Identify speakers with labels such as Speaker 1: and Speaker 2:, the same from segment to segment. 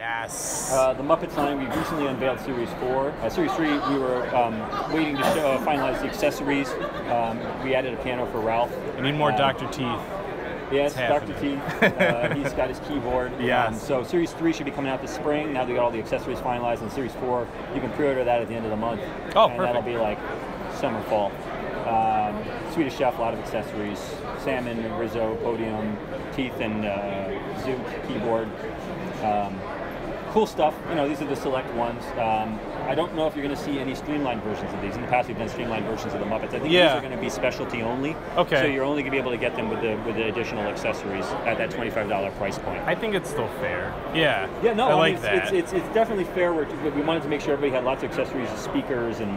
Speaker 1: Yes.
Speaker 2: Uh, the Muppets line, we recently unveiled Series 4. Uh, Series 3, we were um, waiting to show, uh, finalize the accessories. Um, we added a piano for Ralph.
Speaker 1: I need more
Speaker 2: Um,
Speaker 1: Dr. Teeth.
Speaker 2: Yes, Dr. T.
Speaker 1: happening.
Speaker 2: Uh, he's got his keyboard.
Speaker 1: Yes.
Speaker 2: Um, so Series 3 should be coming out this spring. Now they got all the accessories finalized. And Series 4, you can pre-order that at the end of the month.
Speaker 1: Oh,
Speaker 2: and that'll be like summer, fall. Um, Swedish Chef, a lot of accessories. Salmon, Rizzo, podium, teeth and uh, Zoot keyboard. Um, cool stuff. You know, these are the select ones. Um, I don't know if you're going to see any streamlined versions of these. In the past, we've done streamlined versions of the Muppets. I think
Speaker 1: Yeah.
Speaker 2: these are going to be specialty only.
Speaker 1: Okay.
Speaker 2: So you're only going to be able to get them with the with the additional accessories at that twenty-five dollar price point.
Speaker 1: I think it's still fair. Yeah.
Speaker 2: yeah, no,
Speaker 1: I
Speaker 2: I
Speaker 1: like
Speaker 2: mean,
Speaker 1: that.
Speaker 2: it's, it's, it's, it's definitely fair. We're, we wanted to make sure everybody had lots of accessories, speakers and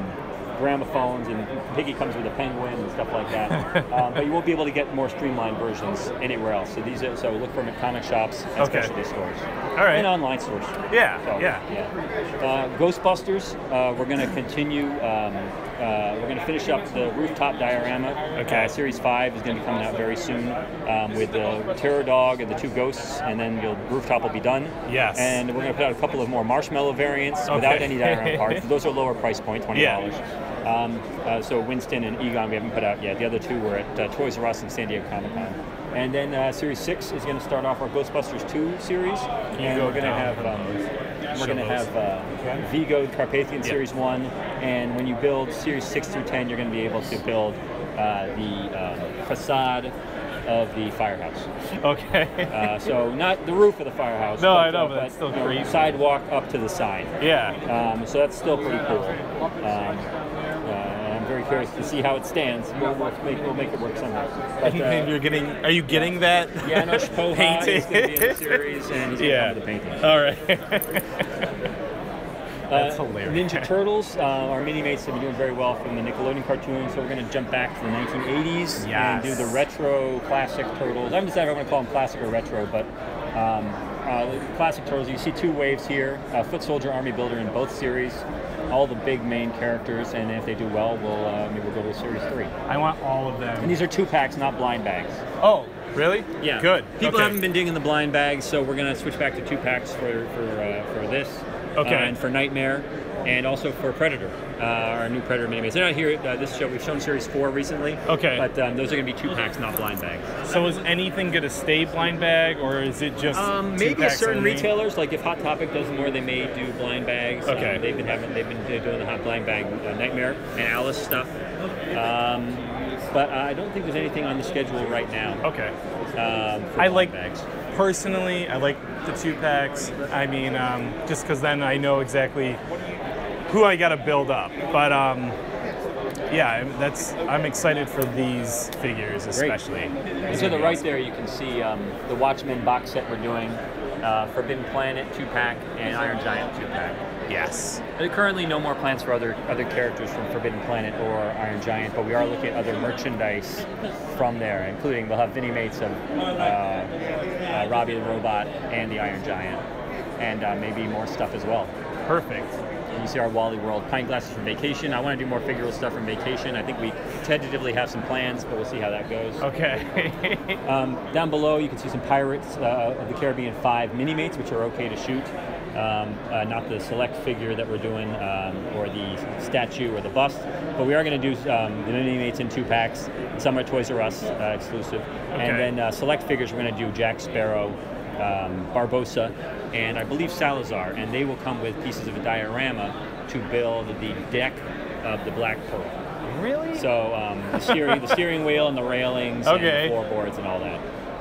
Speaker 2: gramophones, and Piggy comes with a penguin and stuff like that. um, but you won't be able to get more streamlined versions anywhere else. So these are so look for them at comic shops and
Speaker 1: Okay.
Speaker 2: specialty stores.
Speaker 1: All right.
Speaker 2: And online stores.
Speaker 1: yeah.
Speaker 2: So,
Speaker 1: yeah.
Speaker 2: yeah. Uh, Ghostbusters, uh, we're going to continue. Um, uh, we're going to finish up the rooftop diorama.
Speaker 1: Okay.
Speaker 2: Uh, series five is going to be coming out very soon um, with the Terror Dog and the two ghosts, and then the rooftop will be done.
Speaker 1: Yes.
Speaker 2: And we're going to put out a couple of more marshmallow variants without any diorama parts. Those are lower price point, twenty
Speaker 1: Yeah.
Speaker 2: Um, uh, so Winston and Egon we haven't put out yet. The other two were at uh, Toys R Us and San Diego Comic Con. And then uh, Series Six is going to start off our Ghostbusters Two series,
Speaker 1: you
Speaker 2: and we're going to have. Um, we're going to have uh, Vigo Carpathian Series 1, and when you build Series 6 through 10, you're going to be able to build uh, the uh, facade of the firehouse.
Speaker 1: Okay.
Speaker 2: Uh, so not the roof of the firehouse.
Speaker 1: No, I know, but that's still crazy.
Speaker 2: Sidewalk up to the side.
Speaker 1: yeah.
Speaker 2: Um, so that's still pretty cool. Um, curious to see how it stands. We'll, we'll, make, we'll make it work somehow. But, uh,
Speaker 1: you're getting. Are you getting that?
Speaker 2: Janosz Poha is
Speaker 1: painted?
Speaker 2: going to be in the series, and he's going to
Speaker 1: yeah.
Speaker 2: come with the painting.
Speaker 1: All right. That's
Speaker 2: Uh,
Speaker 1: hilarious.
Speaker 2: Ninja Turtles, uh, our mini mates have been doing very well from the Nickelodeon cartoon, so we're going to jump back to the 1980s and do the retro classic Turtles. I haven't decided if I want to call them classic or retro, but um, uh, classic Turtles. You see two waves here: uh, Foot Soldier, Army Builder in both series. All the big main characters, and if they do well, we'll uh, maybe we'll go to series three.
Speaker 1: I want all of them.
Speaker 2: And these are two packs, not blind bags.
Speaker 1: Oh, really?
Speaker 2: Yeah.
Speaker 1: Good.
Speaker 2: People
Speaker 1: okay.
Speaker 2: haven't been digging the blind bags, so we're gonna switch back to two packs for for uh, for this.
Speaker 1: Okay.
Speaker 2: Uh, and for Nightmare, and also for Predator, uh, our new Predator mini They're not here at uh, this show. We've shown Series Four recently.
Speaker 1: Okay.
Speaker 2: But um, those are gonna be two packs, not blind bags.
Speaker 1: So is anything gonna stay blind bag, or is it just
Speaker 2: Um, maybe certain
Speaker 1: only?
Speaker 2: retailers, like if Hot Topic does more, they may do blind bags. Um,
Speaker 1: Okay.
Speaker 2: they've been having, they've been doing the hot blind bag uh, Nightmare and Alice stuff. Um, but I don't think there's anything on the schedule right now.
Speaker 1: Okay.
Speaker 2: Um, for
Speaker 1: I like
Speaker 2: bags.
Speaker 1: personally. I like the two packs. I mean, um, just because then I know exactly who I got to build up. But um, yeah, I'm- that's I'm excited for these figures especially.
Speaker 2: And to the right there, you can see um, the Watchmen box set we're doing, uh, Forbidden Planet two pack and Iron Giant two pack.
Speaker 1: Yes.
Speaker 2: There are currently no more plans for other other characters from Forbidden Planet or Iron Giant, but we are looking at other merchandise from there, including we'll have Vinimates of uh, uh, Robbie the Robot and the Iron Giant, and uh, maybe more stuff as well.
Speaker 1: Perfect.
Speaker 2: And you see our Wally World pint glasses from Vacation. I want to do more figural stuff from Vacation. I think we tentatively have some plans, but we'll see how that goes.
Speaker 1: Okay.
Speaker 2: Um, down below, you can see some Pirates uh, of the Caribbean 5 mini mates, which are okay to shoot. Um, uh, not the select figure that we're doing, um, or the statue or the bust, but we are going to do um, the mini mates in two packs. Some are Toys R Us uh, exclusive,
Speaker 1: Okay.
Speaker 2: and then uh, select figures we're going to do Jack Sparrow, um, Barbossa, and I believe Salazar, and they will come with pieces of a diorama to build the deck of the Black Pearl.
Speaker 1: really?
Speaker 2: So um, the steering, the steering wheel, and the railings,
Speaker 1: Okay.
Speaker 2: and the floorboards, and all that.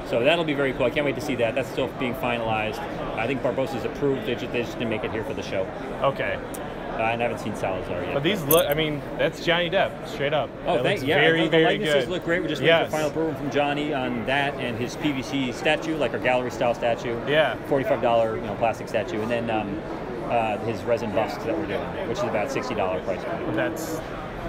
Speaker 2: So that'll be very cool. I can't wait to see that. That's still being finalized. I think Barbossa's approved. They just, they just didn't make it here for the show.
Speaker 1: Okay.
Speaker 2: Uh, and I haven't seen Salazar yet.
Speaker 1: But these look, I mean, that's Johnny Depp, straight up.
Speaker 2: Oh,
Speaker 1: that
Speaker 2: thank
Speaker 1: looks
Speaker 2: yeah.
Speaker 1: very,
Speaker 2: the, the
Speaker 1: very
Speaker 2: likenesses
Speaker 1: good.
Speaker 2: look great. We're just
Speaker 1: yes.
Speaker 2: for final approval from Johnny on that and his PVC statue, like our gallery style statue.
Speaker 1: Yeah.
Speaker 2: Forty-five dollar, you know, plastic statue, and then um, uh, his resin bust that we're doing, which is about sixty dollar price point.
Speaker 1: That's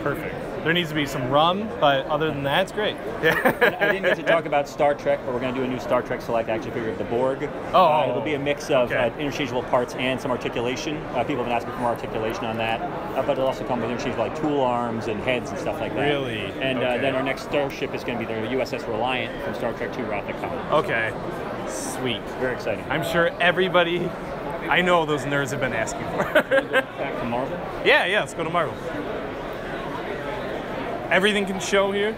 Speaker 1: perfect. There needs to be some rum, but other than that, it's great.
Speaker 2: And I didn't get to talk about Star Trek, but we're going to do a new Star Trek Select action figure of the Borg.
Speaker 1: Oh.
Speaker 2: Uh, it'll be a mix of
Speaker 1: Okay.
Speaker 2: uh, interchangeable parts and some articulation. Uh, people have been asking for more articulation on that, uh, but it'll also come with interchangeable like tool arms and heads and stuff like that.
Speaker 1: Really?
Speaker 2: And uh,
Speaker 1: Okay.
Speaker 2: then our next starship is going to be the USS Reliant from Star Trek II Wrath of Khan.
Speaker 1: Okay, sweet.
Speaker 2: Very exciting.
Speaker 1: I'm sure everybody, I know those nerds have been asking for.
Speaker 2: Back to Marvel.
Speaker 1: yeah, yeah, let's go to Marvel. Everything can show here?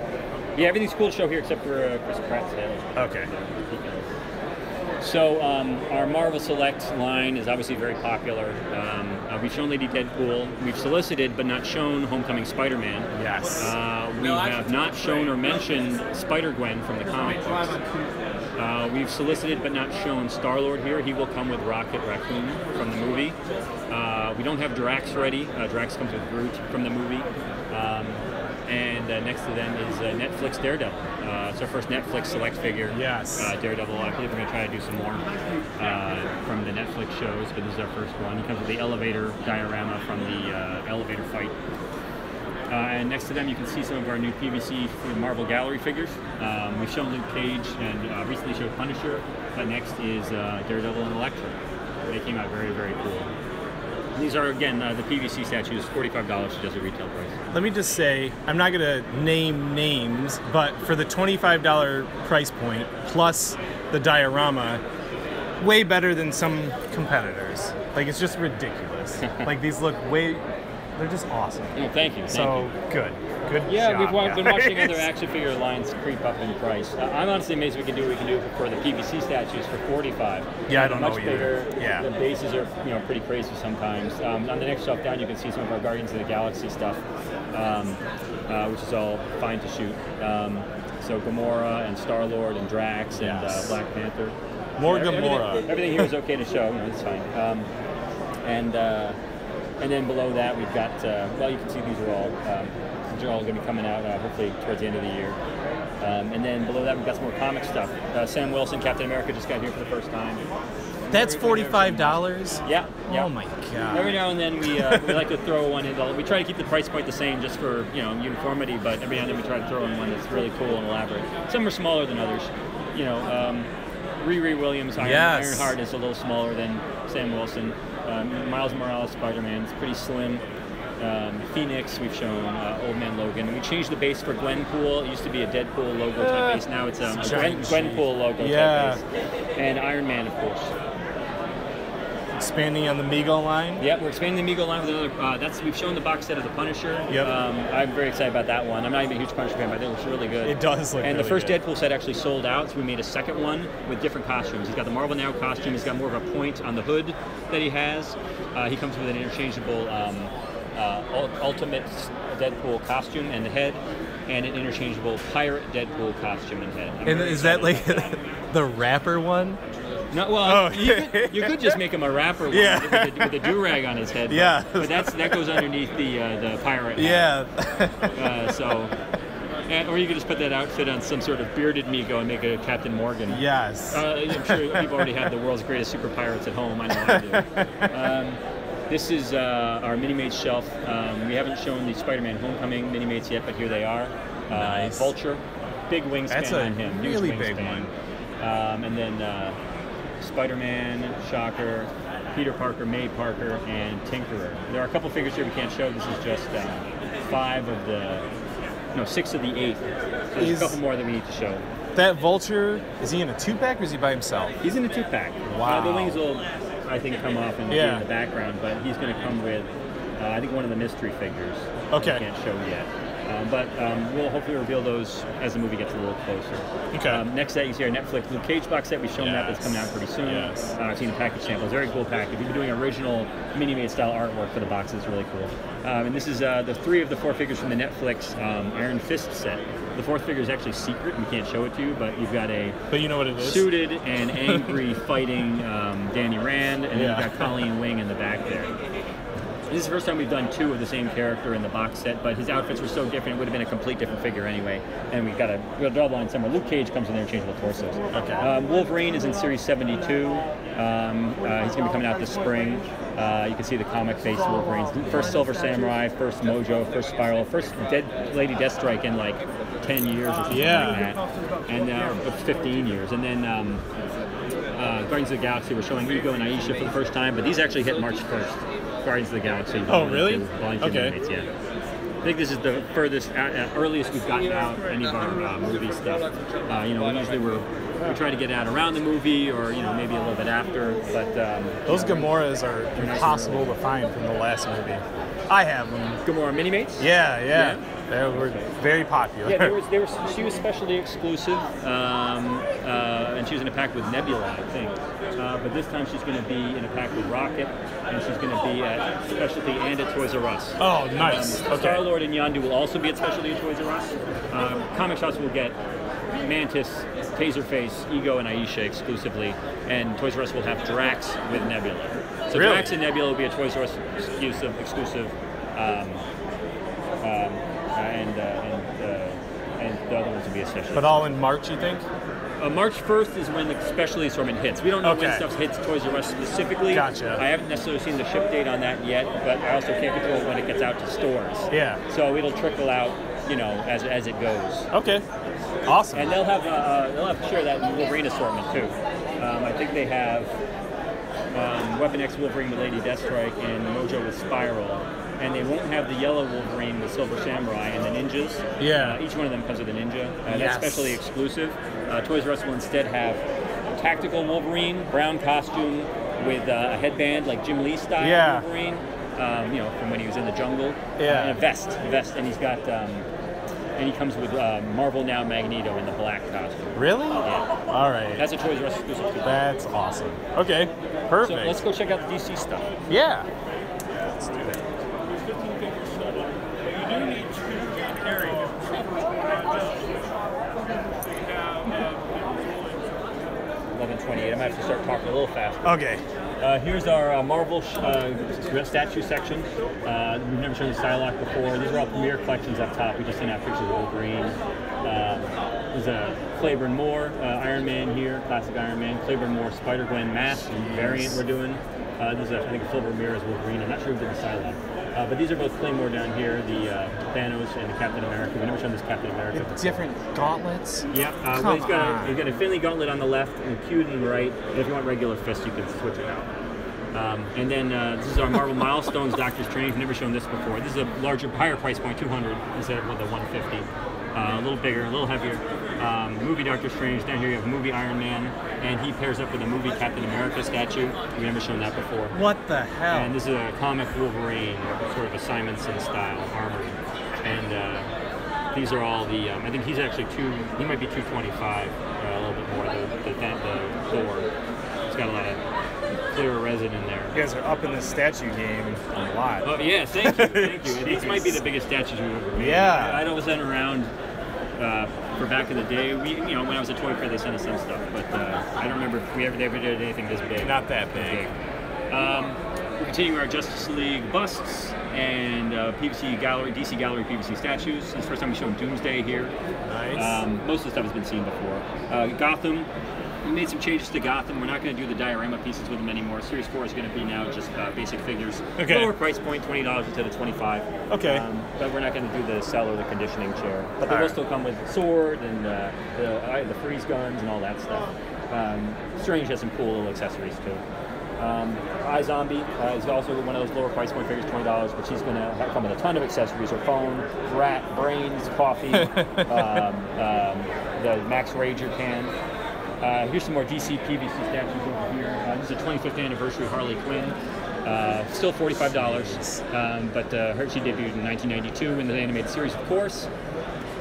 Speaker 2: Yeah, everything's cool to show here except for uh, Chris Pratt's head.
Speaker 1: Okay.
Speaker 2: So um, our Marvel Select line is obviously very popular. Um, uh, we've shown Lady Deadpool. We've solicited but not shown Homecoming Spider-Man.
Speaker 1: Yes.
Speaker 2: Uh, we have not shown or mentioned Spider-Gwen from the comic books. Uh, we've solicited but not shown Star-Lord here. He will come with Rocket Raccoon from the movie. Uh, we don't have Drax ready. Uh, Drax comes with Groot from the movie. And uh, next to them is uh, Netflix Daredevil. Uh, it's our first Netflix select figure.
Speaker 1: Yes.
Speaker 2: Uh, Daredevil. I believe we're going to try to do some more uh, from the Netflix shows, but this is our first one. He comes with the elevator diorama from the uh, elevator fight. Uh, and next to them, you can see some of our new PVC Marvel Gallery figures. Um, we've shown Luke Cage and uh, recently showed Punisher. But next is uh, Daredevil and Elektra. They came out very, very cool. These are again uh, the PVC statues, forty-five dollars just a retail price.
Speaker 1: Let me just say, I'm not gonna name names, but for the $25 price point plus the diorama, way better than some competitors. Like it's just ridiculous. like these look way, they're just awesome.
Speaker 2: Thank you. Thank
Speaker 1: so
Speaker 2: you.
Speaker 1: good, good.
Speaker 2: Yeah,
Speaker 1: job,
Speaker 2: we've wa- been watching other action figure lines creep up in price. Uh, I'm honestly amazed we can do what we can do for the PVC statues for 45.
Speaker 1: Yeah, I don't know
Speaker 2: much
Speaker 1: either.
Speaker 2: bigger.
Speaker 1: Yeah.
Speaker 2: The bases are you know pretty crazy sometimes. Um, on the next shelf down, you can see some of our Guardians of the Galaxy stuff, um, uh, which is all fine to shoot. Um, so Gamora and Star Lord and Drax and
Speaker 1: Yes.
Speaker 2: uh, Black Panther.
Speaker 1: More
Speaker 2: Yeah, everything-
Speaker 1: Gamora.
Speaker 2: Everything here is okay to show. You know, it's fine. Um, and uh, and then below that we've got uh, well, you can see these are all um, these are all going to be coming out uh, hopefully towards the end of the year. Um, and then below that we've got some more comic stuff. Uh, Sam Wilson, Captain America, just got here for the first time.
Speaker 1: That's $45?
Speaker 2: Yeah. yeah.
Speaker 1: Oh my god.
Speaker 2: Every now and then we, uh, we like to throw one in. We try to keep the price point the same just for you know uniformity, but every now and then we try to throw in one that's really cool and elaborate. Some are smaller than others. You know, um, Riri Williams, Iron,
Speaker 1: Yes.
Speaker 2: Ironheart is a little smaller than Sam Wilson. Um, Miles Morales, Spider-Man, it's pretty slim. Um, Phoenix, we've shown uh, Old Man Logan. We changed the base for Gwenpool. It used to be a Deadpool logo type base. Now it's um, a Gwen,
Speaker 1: giant
Speaker 2: Gwenpool logo
Speaker 1: Yeah.
Speaker 2: type base. And Iron Man, of course.
Speaker 1: Expanding on the Mego line.
Speaker 2: Yeah, we're expanding the Mego line with another. Uh, that's we've shown the box set of the Punisher.
Speaker 1: Yep.
Speaker 2: Um, I'm very excited about that one. I'm not even a huge Punisher fan, but it looks really good.
Speaker 1: It does look
Speaker 2: And the first
Speaker 1: good.
Speaker 2: Deadpool set actually sold out, so we made a second one with different costumes. He's got the Marvel Now costume. He's got more of a point on the hood that he has. Uh, he comes with an interchangeable um, uh, Ultimate Deadpool costume and the head, and an interchangeable Pirate Deadpool costume and head. I'm
Speaker 1: And is that like
Speaker 2: that.
Speaker 1: the rapper one?
Speaker 2: No, well,
Speaker 1: Oh.
Speaker 2: you, could, you could just make him a rapper one
Speaker 1: Yeah.
Speaker 2: with, a, with a do rag on his head. but-
Speaker 1: Yeah.
Speaker 2: but that's that goes underneath the uh, the pirate.
Speaker 1: Yeah.
Speaker 2: Uh, so, and, or you could just put that outfit on some sort of bearded Mego and make it a Captain Morgan.
Speaker 1: yes.
Speaker 2: Uh, I'm sure you've already had the world's greatest super pirates at home. I know I do. Um, this is uh, our mini mates shelf. Um, we haven't shown the Spider-Man Homecoming mini mates yet, but here they are. Uh,
Speaker 1: Nice.
Speaker 2: Vulture, big wingspan
Speaker 1: That's a
Speaker 2: on him.
Speaker 1: really big one.
Speaker 2: Um, and then uh, Spider-Man, Shocker, Peter Parker, May Parker, and Tinkerer. There are a couple figures here we can't show. This is just uh, five of the, no, six of the eight. So there's
Speaker 1: Is-
Speaker 2: a couple more that we need to show.
Speaker 1: that vulture, is he in a two pack or is he by himself?
Speaker 2: He's in a two-pack.
Speaker 1: Wow.
Speaker 2: Uh, the wings will, I think, come off and be in the background, but he's going to come with, uh, I think, one of the mystery figures.
Speaker 1: Okay.
Speaker 2: We can't show yet. Um, but um, we'll hopefully reveal those as the movie gets a little closer.
Speaker 1: Okay.
Speaker 2: Um, next set, you see our Netflix Luke Cage box set. We've shown that. That's coming out pretty soon.
Speaker 1: Yes.
Speaker 2: Uh, I've seen the package samples. Very cool package. We've been doing original mini-made style artwork for the boxes. Really cool. Um, and this is uh, the three of the four figures from the Netflix um, Iron Fist set. The fourth figure is actually secret. And we can't show it to you, but you've got a
Speaker 1: But you know what it is?
Speaker 2: suited and angry fighting um, Danny Rand, and then
Speaker 1: Yeah.
Speaker 2: you've got Colleen Wing in the back there. This is the first time we've done two of the same character in the box set, but his outfits were so different, it would have been a complete different figure anyway. And we got to we got a draw the line somewhere. Luke Cage comes in there and changes the torsos.
Speaker 1: Okay.
Speaker 2: Um, Wolverine is in Series 72. Um, uh, he's going to be coming out this spring. Uh, you can see the comic face Wolverines. First Silver Samurai, first Mojo, first Spiral, first Dead Lady Deathstrike in like 10 years or something
Speaker 1: Yeah.
Speaker 2: like that. And uh, 15 years. And then um, uh, Guardians of the Galaxy were showing Ego and Ayesha for the first time, but these actually hit March 1st. Guardians of the Galaxy.
Speaker 1: Oh, really?
Speaker 2: two-
Speaker 1: Okay.
Speaker 2: Yeah. I think this is the furthest, uh, earliest we've gotten out any of our uh, movie stuff. Uh, you know, usually we're we try to get out around the movie, or you know, maybe a little bit after. But um,
Speaker 1: Those Gamoras are impossible to find from the last movie. I have them.
Speaker 2: Gamora mini mates.
Speaker 1: Yeah, yeah.
Speaker 2: Yeah.
Speaker 1: They were very popular.
Speaker 2: Yeah, there was, there was, she was specially exclusive, um, uh, and she was in a pack with Nebula, I think. Uh, but this time she's going to be in a pack with Rocket, and she's going to be at Specialty and at Toys R Us.
Speaker 1: oh, nice.
Speaker 2: Um,
Speaker 1: okay.
Speaker 2: Star Lord and Yondu will also be at Specialty and Toys R Us. Um, comic shops will get Mantis, Taserface, Ego, and Ayesha exclusively, and Toys R Us will have Drax with Nebula. So
Speaker 1: Really?
Speaker 2: Drax and Nebula will be a Toys R Us exclusive. exclusive um, and, uh, and, uh, and the other ones will be a special.
Speaker 1: But all in March, you think?
Speaker 2: Uh, March 1st is when the specialty assortment hits. We don't know when
Speaker 1: Okay.
Speaker 2: stuff hits Toys R Us specifically.
Speaker 1: Gotcha.
Speaker 2: I haven't necessarily seen the ship date on that yet, but I also can't control when it gets out to stores.
Speaker 1: Yeah.
Speaker 2: So it'll trickle out, you know, as, as it goes.
Speaker 1: Okay. Awesome.
Speaker 2: And they'll have uh, uh, they'll have to share that Wolverine assortment too. Um, I think they have um, Weapon X Wolverine with Lady Deathstrike and Mojo with Spiral, and they won't have the yellow Wolverine the Silver Samurai and the ninjas.
Speaker 1: Yeah.
Speaker 2: Uh, each one of them comes with a ninja. Uh,
Speaker 1: Yes.
Speaker 2: That's specially exclusive. Uh, Toys R Us will instead have a tactical Wolverine, brown costume with uh, a headband like Jim Lee style
Speaker 1: Yeah.
Speaker 2: Wolverine. Um, you know, from when he was in the jungle.
Speaker 1: Yeah.
Speaker 2: And a vest, a vest, and he's got. Um, and he comes with uh, Marvel Now Magneto in the black costume.
Speaker 1: really?
Speaker 2: Yeah.
Speaker 1: All right.
Speaker 2: That's a Toys R Us exclusive.
Speaker 1: That's awesome. Okay.
Speaker 2: So
Speaker 1: Perfect.
Speaker 2: let's go check out the DC stuff.
Speaker 1: yeah. Let's do it.
Speaker 2: Eleven twenty-eight. I might have to start talking a little faster.
Speaker 1: Okay.
Speaker 2: Uh, here's our uh, Marvel sh- uh, statue section. Uh, we've never shown the Psylocke before. These are all premiere collections up top. We just sent out pictures of Wolverine. Uh, there's a Clayburn Moore uh, Iron Man here, classic Iron Man. Clayburn Moore Spider Gwen mask variant we're doing. Uh, this is a, I think a Phil Ramirez Wolverine. I'm not sure who did the Psylocke. Uh, but these are both Claymore down here, the uh, Thanos and the Captain America. We've never shown this Captain America. before.
Speaker 1: Different gauntlets.
Speaker 2: Yep. Uh, well, he's got
Speaker 1: on.
Speaker 2: a, he's got a Finley gauntlet on the left and a Cute on the right. And if you want regular fist, you can switch it out. Um, and then uh, this is our Marvel Milestones Doctor Strange. We've never shown this before. This is a larger, higher price point, 200 instead of the 150. Uh, a little bigger, a little heavier. Um, movie Doctor Strange. Down here you have movie Iron Man, and he pairs up with a movie Captain America statue. We've never shown that before.
Speaker 1: What the hell?
Speaker 2: And this is a comic Wolverine, sort of a Simonson style armor. And uh, these are all the. Um, I think he's actually two. He might be 225, uh, a little bit more. The the, the, the Thor. He's got a lot of clear resin in there.
Speaker 1: you guys are up in the statue game a lot.
Speaker 2: Oh yeah, thank you, thank you. These might be the biggest statues we've ever made.
Speaker 1: Yeah.
Speaker 2: I, I was sent around uh, for back in the day. We, you know, when I was a toy fair, they sent us some stuff, but uh, I don't remember if we ever, they ever did anything this big.
Speaker 1: Not that big.
Speaker 2: Um, we continue our Justice League busts and uh, PVC gallery, DC gallery PVC statues. It's the first time we showed Doomsday here.
Speaker 1: Nice.
Speaker 2: Um, most of the stuff has been seen before. Uh, Gotham. We made some changes to Gotham. We're not going to do the diorama pieces with them anymore. Series 4 is going to be now just uh, basic figures.
Speaker 1: Okay.
Speaker 2: Lower price point, $20 instead of 25
Speaker 1: Okay.
Speaker 2: Um, but we're not going to do the cell or the conditioning chair. But they will
Speaker 1: Alright.
Speaker 2: still come with sword and uh, the, uh, the freeze guns and all that stuff. Um, Strange has some cool little accessories too. Um, iZombie uh, is also one of those lower price point figures, twenty dollars, but she's going to come with a ton of accessories: her phone, rat, brains, coffee, um, um, the Max Rager can. Uh, here's some more DC PVC statues over here. Uh, this is the 25th anniversary Harley Quinn. Uh, still $45, um, but uh, her, she debuted in 1992 in the animated series, of course.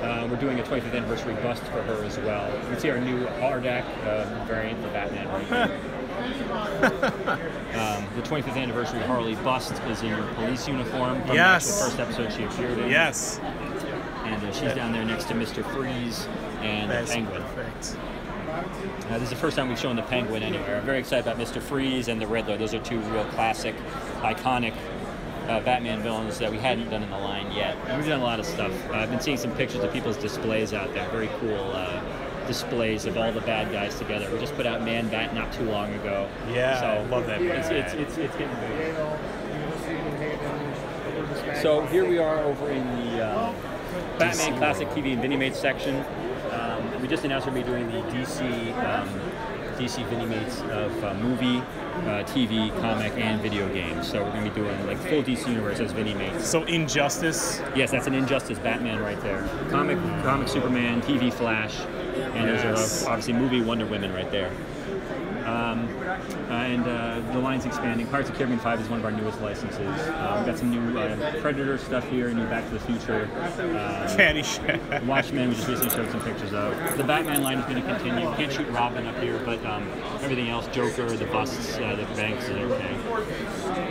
Speaker 2: Uh, we're doing a 25th anniversary bust for her as well. You can see our new Ardak uh, variant, the Batman right um, the 25th anniversary Harley bust is in her police uniform from
Speaker 1: Yes.
Speaker 2: the first episode she appeared in.
Speaker 1: yes.
Speaker 2: And uh, she's down there next to Mr. Freeze and
Speaker 1: That's
Speaker 2: Penguin.
Speaker 1: perfect.
Speaker 2: Uh, this is the first time we've shown the Penguin anywhere. I'm very excited about Mr. Freeze and the Riddler. Those are two real classic, iconic uh, Batman villains that we hadn't done in the line yet. And we've done a lot of stuff. Uh, I've been seeing some pictures of people's displays out there. Very cool uh, displays of all the bad guys together. We just put out Man Bat not too long ago.
Speaker 1: Yeah,
Speaker 2: so
Speaker 1: I love that
Speaker 2: It's, it's, it's, it's getting big. So here we are over in the um, Batman Classic TV and Vinimates section. We just announced we're going to be doing the DC um, DC Vinimates of uh, movie, uh, TV, comic, and video games. So we're going to be doing like full DC universe as Vinimates.
Speaker 1: So Injustice.
Speaker 2: Yes, that's an Injustice Batman right there. Comic, comic Superman, TV Flash, and
Speaker 1: Yes.
Speaker 2: there's a, obviously movie Wonder Woman right there. Um, and uh, the line's expanding. Pirates of Caribbean 5 is one of our newest licenses. Uh, we've got some new uh, Predator stuff here, new Back to the Future. Uh,
Speaker 1: Caddyshack.
Speaker 2: Watchmen, we just recently showed some pictures of. The Batman line is going to continue. Can't shoot Robin up here, but um, everything else, Joker, the busts, uh, the banks, and everything.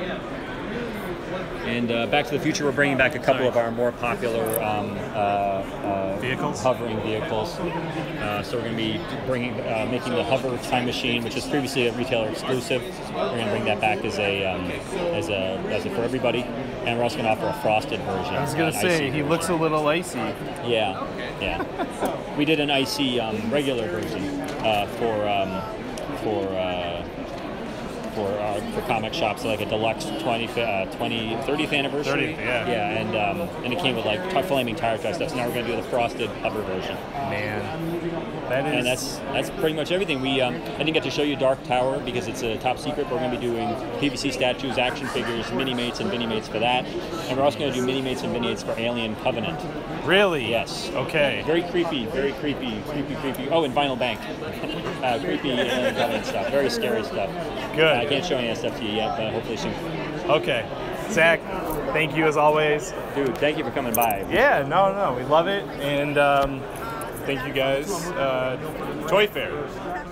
Speaker 2: And uh, Back to the Future, we're bringing back a couple of our more popular um, uh, uh,
Speaker 1: Vehicles?
Speaker 2: hovering vehicles. Uh, so we're going to be bringing, uh, making the Hover Time Machine, which was previously a retailer exclusive. We're going to bring that back as a um, as a as a for everybody, and we're also going to offer a frosted version.
Speaker 1: I was gonna say
Speaker 2: icy
Speaker 1: he looks a little icy.
Speaker 2: yeah, yeah. We did an icy um, regular version uh, for um, for uh, for uh, for comic shops, like a deluxe 20, uh, 20 30th anniversary.
Speaker 1: 30th, yeah.
Speaker 2: Yeah, and um, and it came with like t- flaming tire track stuff. So now we're gonna do the frosted hover version,
Speaker 1: Man, that is.
Speaker 2: and that's that's pretty much everything. We um, I didn't get to show you Dark Tower because it's a top secret. But we're gonna be doing PVC statues, action figures, mini mates, and mini mates for that, and we're also gonna do mini mates and mini mates for Alien Covenant.
Speaker 1: really.
Speaker 2: Yes.
Speaker 1: Okay.
Speaker 2: Very creepy, very creepy, creepy, creepy. Oh, and Vinyl Bank. uh, creepy alien covenant stuff. Very scary stuff.
Speaker 1: Good.
Speaker 2: I can't show any of that stuff to you yet, but hopefully soon.
Speaker 1: Okay. Zach, thank you as always.
Speaker 2: Dude, thank you for coming by.
Speaker 1: Yeah, no, no, we love it, and um, thank you guys. Uh, Toy Fair.